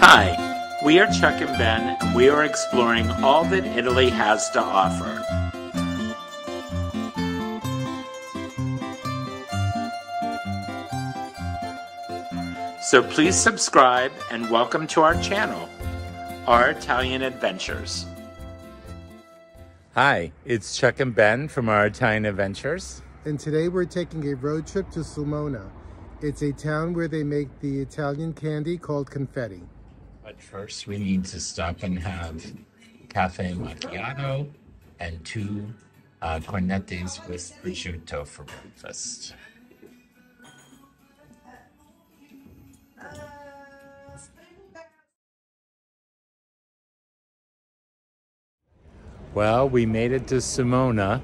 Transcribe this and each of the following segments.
Hi, we are Chuck and Ben, and we are exploring all that Italy has to offer. So please subscribe and welcome to our channel, Our Italian Adventures. Hi, it's Chuck and Ben from Our Italian Adventures. And today we're taking a road trip to Sulmona. It's a town where they make the Italian candy called confetti. But first we need to stop and have cafe macchiato and two uh, cornettes with prosciutto for breakfast. Well, we made it to Sulmona.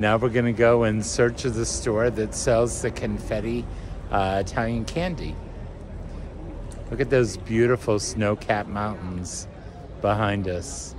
Now we're going to go in search of the store that sells the confetti uh, Italian candy. Look at those beautiful snow-capped mountains behind us.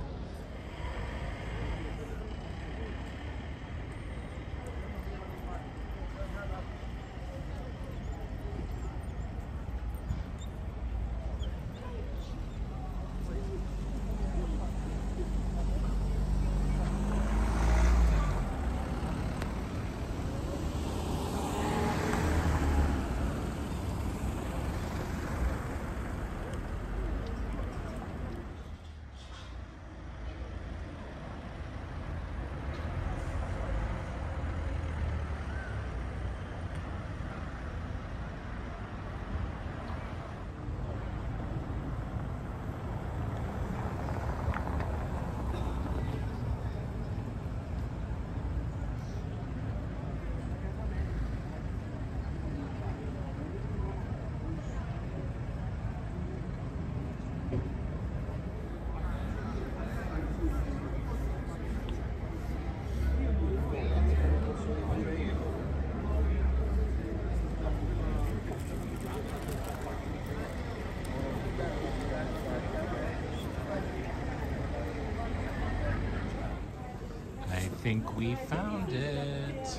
Think we found it.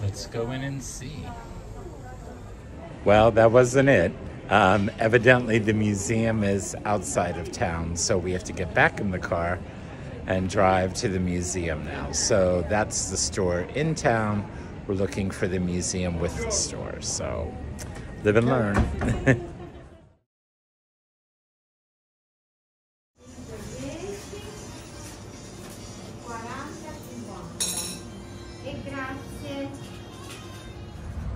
Let's go in and see. Well, that wasn't it. Um, evidently, the museum is outside of town, so we have to get back in the car and drive to the museum now. So that's the store in town. We're looking for the museum with the store. So live and learn.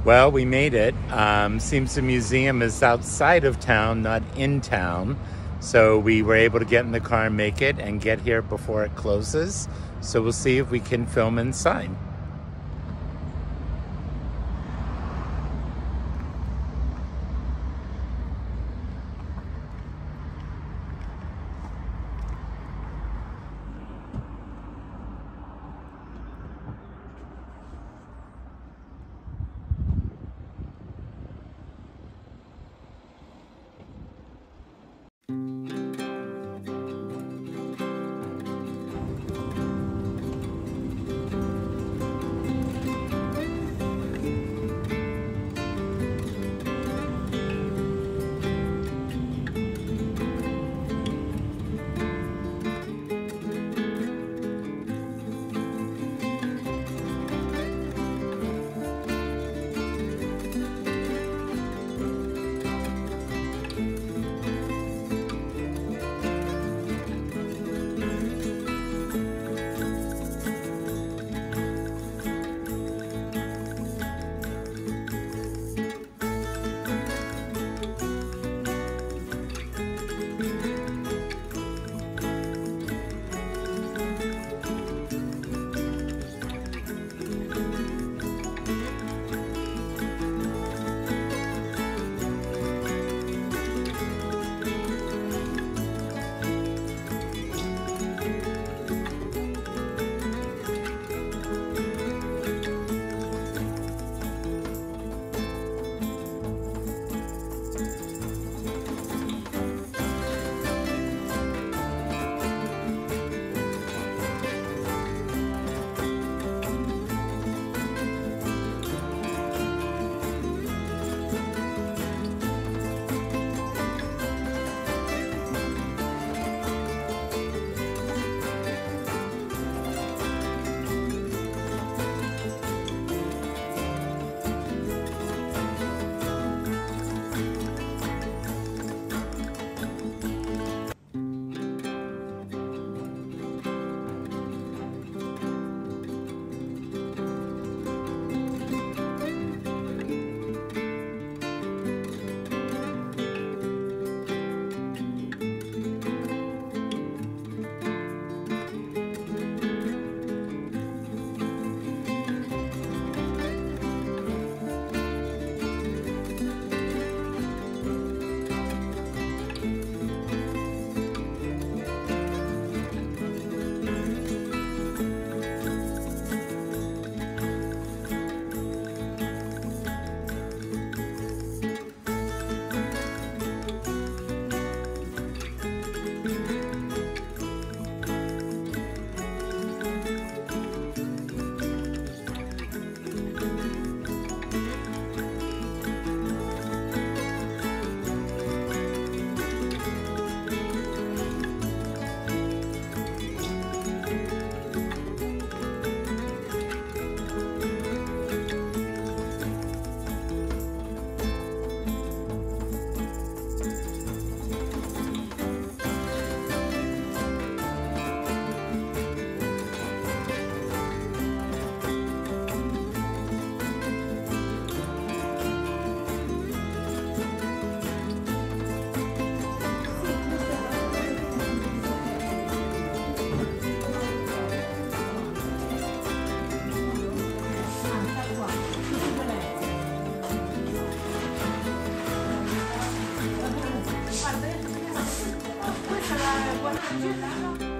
Well, we made it. Um, seems the museum is outside of town, not in town. So we were able to get in the car and make it and get here before it closes. So we'll see if we can film inside. 啊，对，对对对，为啥？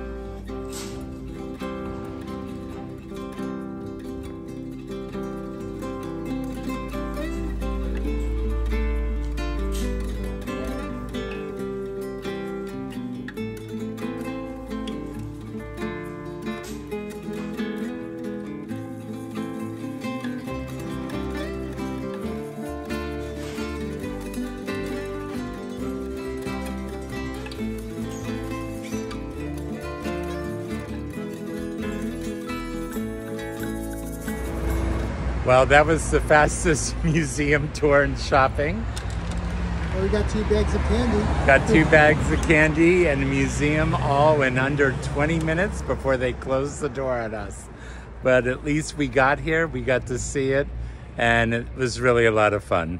Well, that was the fastest museum tour and shopping. Well, we got two bags of candy. Got two bags of candy and a museum all in under 20 minutes before they closed the door on us. But at least we got here, we got to see it, and it was really a lot of fun.